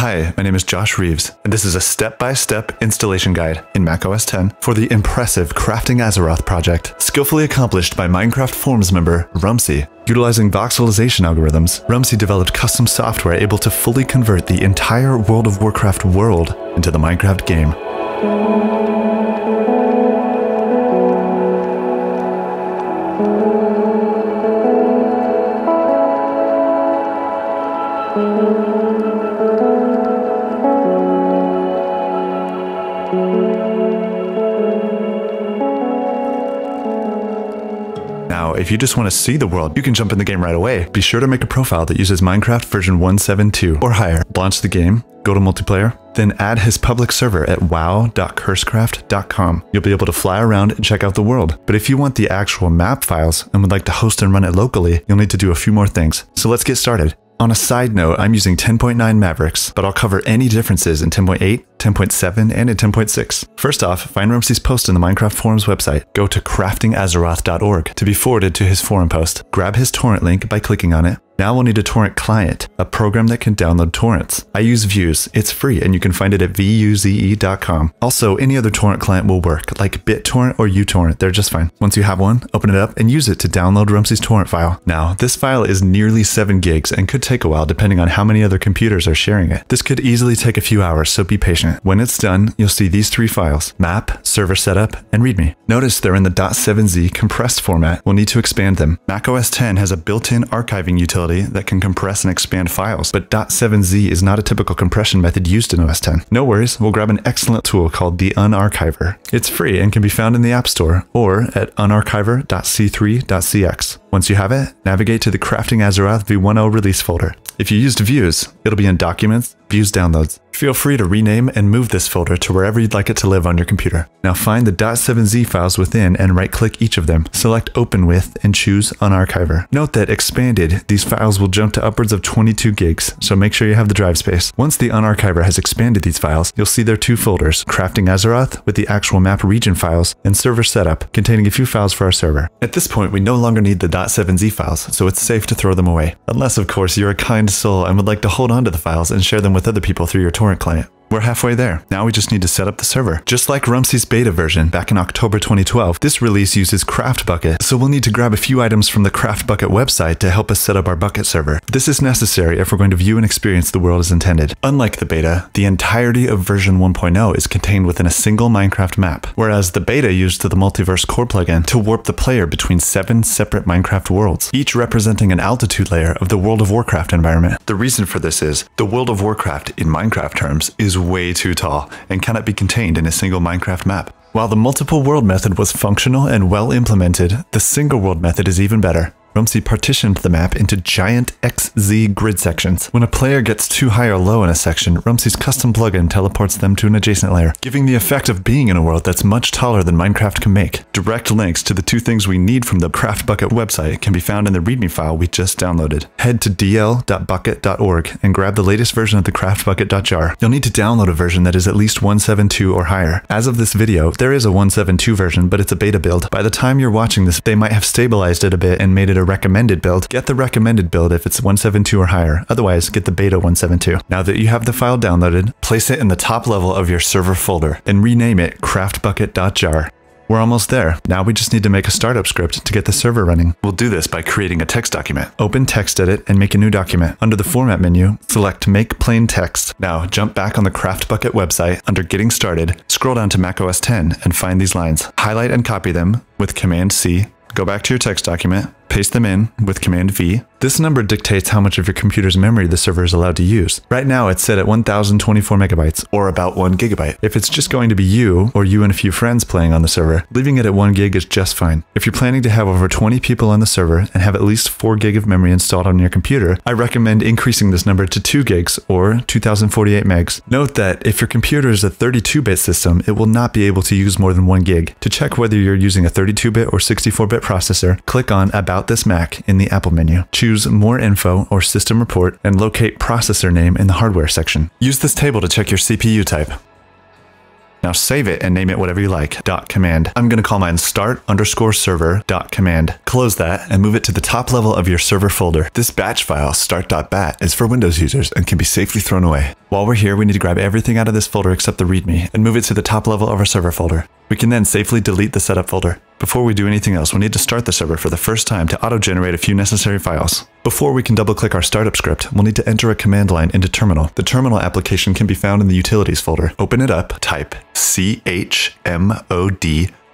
Hi, my name is Josh Reeves, and this is a step-by-step installation guide in macOS 10 for the impressive Crafting Azeroth project, skillfully accomplished by Minecraft Forums member Rumsey. Utilizing voxelization algorithms, Rumsey developed custom software able to fully convert the entire World of Warcraft world into the Minecraft game. Now, if you just want to see the world, you can jump in the game right away. Be sure to make a profile that uses Minecraft version 1.7.2 or higher. Launch the game, go to multiplayer, then add his public server at wow.cursecraft.com. You'll be able to fly around and check out the world. But if you want the actual map files and would like to host and run it locally, you'll need to do a few more things. So let's get started. On a side note, I'm using 10.9 Mavericks, but I'll cover any differences in 10.8, 10.7, and in 10.6. First off, find Rumsey's post in the Minecraft forums website. Go to craftingazeroth.org to be forwarded to his forum post. Grab his torrent link by clicking on it. Now we'll need a torrent client, a program that can download torrents. I use Vuze. It's free and you can find it at vuze.com. Also, any other torrent client will work, like BitTorrent or uTorrent. They're just fine. Once you have one, open it up and use it to download Rumsey's torrent file. Now, this file is nearly 7 gigs and could take a while depending on how many other computers are sharing it. This could easily take a few hours, so be patient. When it's done, you'll see these three files, map, server setup, and readme. Notice they're in the .7z compressed format. We'll need to expand them. macOS 10 has a built-in archiving utility that can compress and expand files, but .7z is not a typical compression method used in OS 10. No worries, we'll grab an excellent tool called the Unarchiver. It's free and can be found in the App Store or at unarchiver.c3.cx. Once you have it, navigate to the Crafting Azeroth v10 release folder. If you used Vuze, it'll be in Documents, Vuze Downloads. Feel free to rename and move this folder to wherever you'd like it to live on your computer. Now find the .7z files within and right-click each of them. Select Open With and choose Unarchiver. Note that expanded, these files will jump to upwards of 22 gigs, so make sure you have the drive space. Once the Unarchiver has expanded these files, you'll see their two folders, Crafting Azeroth with the actual map region files, and Server Setup, containing a few files for our server. At this point, we no longer need the .7z files, so it's safe to throw them away. Unless, of course, you're a kind soul and would like to hold on to the files and share them with other people through your torrent client. We're halfway there. Now we just need to set up the server. Just like Rumsey's beta version back in October 2012, this release uses CraftBukkit, so we'll need to grab a few items from the CraftBukkit website to help us set up our Bukkit server. This is necessary if we're going to view and experience the world as intended. Unlike the beta, the entirety of version 1.0 is contained within a single Minecraft map, whereas the beta used to the Multiverse Core plugin to warp the player between seven separate Minecraft worlds, each representing an altitude layer of the World of Warcraft environment. The reason for this is, the World of Warcraft in Minecraft terms is way too tall and cannot be contained in a single Minecraft map. While the multiple world method was functional and well implemented, the single world method is even better. Rumsey partitioned the map into giant XZ grid sections. When a player gets too high or low in a section, Rumsey's custom plugin teleports them to an adjacent layer, giving the effect of being in a world that's much taller than Minecraft can make. Direct links to the two things we need from the CraftBukkit website can be found in the README file we just downloaded. Head to dl.bukkit.org and grab the latest version of the CraftBukkit.jar. You'll need to download a version that is at least 172 or higher. As of this video, there is a 172 version, but it's a beta build. By the time you're watching this, they might have stabilized it a bit and made it a recommended build. Get the recommended build if it's 172 or higher. Otherwise, get the beta 172. Now that you have the file downloaded, place it in the top level of your server folder and rename it craftbukkit.jar. We're almost there. Now we just need to make a startup script to get the server running. We'll do this by creating a text document. Open TextEdit and make a new document. Under the Format menu, select Make Plain Text. Now jump back on the CraftBukkit website under Getting Started, scroll down to macOS 10 and find these lines. Highlight and copy them with Command C. Go back to your text document, paste them in with Command V. This number dictates how much of your computer's memory the server is allowed to use. Right now, it's set at 1024 megabytes, or about 1 gigabyte. If it's just going to be you, or you and a few friends playing on the server, leaving it at 1 gig is just fine. If you're planning to have over 20 people on the server and have at least 4 gig of memory installed on your computer, I recommend increasing this number to 2 gigs, or 2048 megs. Note that if your computer is a 32-bit system, it will not be able to use more than 1 gig. To check whether you're using a 32-bit or 64-bit processor, click on About this Mac in the Apple menu. Choose Use more Info or System Report and locate Processor Name in the Hardware section. Use this table to check your CPU type. Now save it and name it whatever you like. Dot command. I'm going to call mine start underscore server dot command. Close that and move it to the top level of your server folder. This batch file start.bat is for Windows users and can be safely thrown away. While we're here, we need to grab everything out of this folder except the README and move it to the top level of our server folder. We can then safely delete the setup folder. Before we do anything else, we'll need to start the server for the first time to auto-generate a few necessary files. Before we can double-click our startup script, we'll need to enter a command line into terminal. The terminal application can be found in the utilities folder. Open it up, type chmod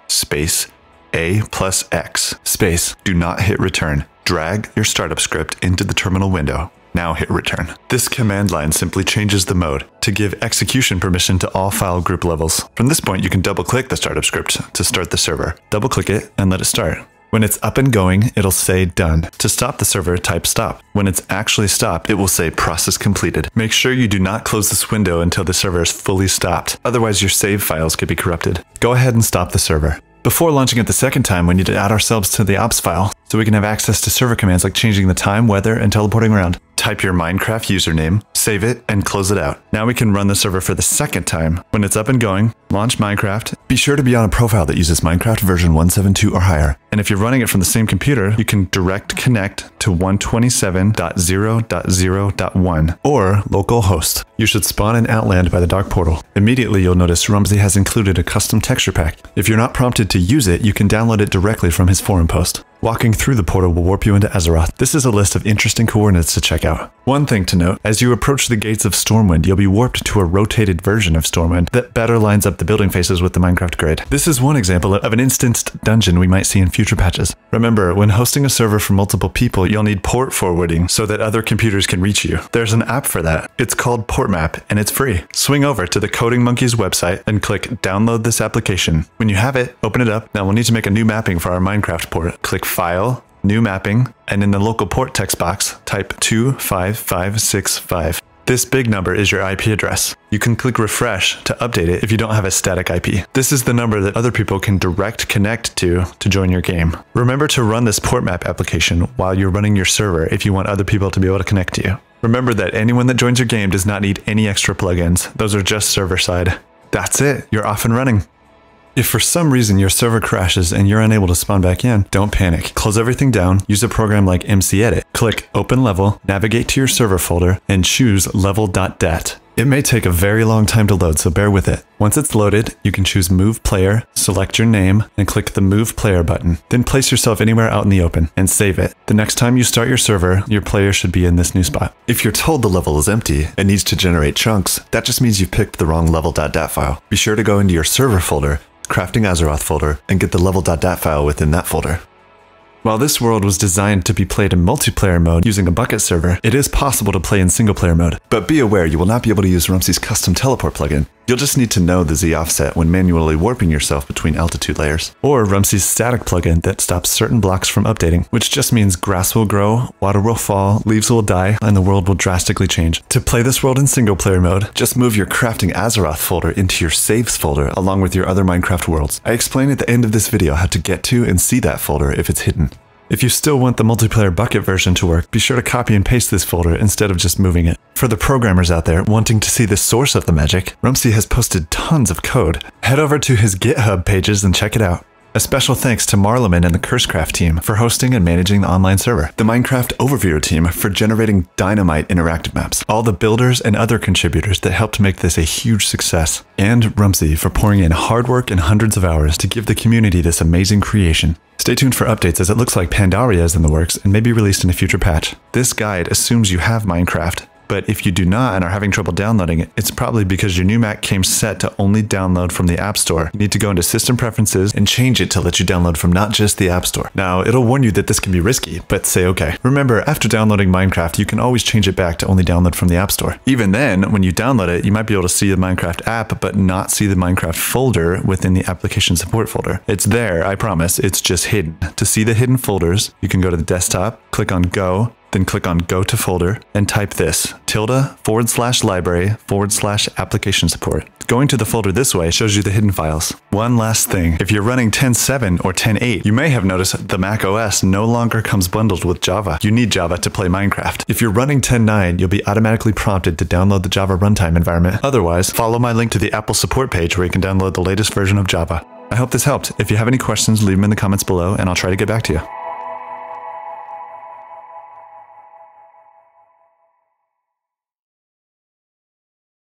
space a plus x space, do not hit return. Drag your startup script into the terminal window. Now hit return. This command line simply changes the mode to give execution permission to all file group levels. From this point, you can double click the startup script to start the server. Double click it and let it start. When it's up and going, it'll say done. To stop the server, type stop. When it's actually stopped, it will say process completed. Make sure you do not close this window until the server is fully stopped. Otherwise, your save files could be corrupted. Go ahead and stop the server. Before launching it the second time, we need to add ourselves to the ops file so we can have access to server commands like changing the time, weather, and teleporting around. Type your Minecraft username, save it, and close it out. Now we can run the server for the second time. When it's up and going, launch Minecraft. Be sure to be on a profile that uses Minecraft version 172 or higher. And if you're running it from the same computer, you can direct connect to 127.0.0.1 or localhost. You should spawn in Outland by the Dark Portal. Immediately you'll notice Rumsey has included a custom texture pack. If you're not prompted to use it, you can download it directly from his forum post. Walking through the portal will warp you into Azeroth. This is a list of interesting coordinates to check out. One thing to note, as you approach the gates of Stormwind, you'll be warped to a rotated version of Stormwind that better lines up the building faces with the Minecraft grid. This is one example of an instanced dungeon we might see in future patches. Remember, when hosting a server for multiple people, you'll need port forwarding so that other computers can reach you. There's an app for that. It's called PortMap and it's free. Swing over to the Coding Monkeys website and click download this application. When you have it, open it up. Now we'll need to make a new mapping for our Minecraft port. Click File, New Mapping, and in the local port text box, type 25565. This big number is your IP address. You can click refresh to update it if you don't have a static IP. This is the number that other people can direct connect to to join your game. Remember to run this port map application while you're running your server if you want other people to be able to connect to you. Remember that anyone that joins your game does not need any extra plugins. Those are just server side. That's it. You're off and running. If for some reason your server crashes and you're unable to spawn back in, don't panic. Close everything down, use a program like MCEdit, click Open Level, navigate to your server folder, and choose level.dat. It may take a very long time to load, so bear with it. Once it's loaded, you can choose Move Player, select your name, and click the Move Player button. Then place yourself anywhere out in the open and save it. The next time you start your server, your player should be in this new spot. If you're told the level is empty and needs to generate chunks, that just means you've picked the wrong level.dat file. Be sure to go into your server folder Crafting Azeroth folder, and get the level.dat file within that folder. While this world was designed to be played in multiplayer mode using a Bukkit server, it is possible to play in single player mode. But be aware, you will not be able to use Rumsey's custom teleport plugin. You'll just need to know the Z offset when manually warping yourself between altitude layers. Or Rumsey's static plugin that stops certain blocks from updating, which just means grass will grow, water will fall, leaves will die, and the world will drastically change. To play this world in single player mode, just move your Crafting Azeroth folder into your saves folder along with your other Minecraft worlds. I explain at the end of this video how to get to and see that folder if it's hidden. If you still want the multiplayer Bukkit version to work, be sure to copy and paste this folder instead of just moving it. For the programmers out there wanting to see the source of the magic, Rumsey has posted tons of code. Head over to his GitHub pages and check it out. A special thanks to Marleman and the Cursecraft team for hosting and managing the online server, the Minecraft Overview team for generating dynamite interactive maps, all the builders and other contributors that helped make this a huge success, and Rumsey for pouring in hard work and hundreds of hours to give the community this amazing creation. Stay tuned for updates as it looks like Pandaria is in the works and may be released in a future patch. This guide assumes you have Minecraft, but if you do not and are having trouble downloading it, it's probably because your new Mac came set to only download from the App Store. You need to go into System Preferences and change it to let you download from not just the App Store. Now, it'll warn you that this can be risky, but say okay. Remember, after downloading Minecraft, you can always change it back to only download from the App Store. Even then, when you download it, you might be able to see the Minecraft app, but not see the Minecraft folder within the application support folder. It's there, I promise, it's just hidden. To see the hidden folders, you can go to the desktop, click on Go, then click on Go to Folder and type this tilde forward slash library forward slash application support. Going to the folder this way shows you the hidden files. One last thing, if you're running 10.7 or 10.8, you may have noticed the Mac OS no longer comes bundled with Java. You need Java to play Minecraft. If you're running 10.9, you'll be automatically prompted to download the Java runtime environment. Otherwise, follow my link to the Apple support page where you can download the latest version of Java. I hope this helped. If you have any questions, leave them in the comments below and I'll try to get back to you.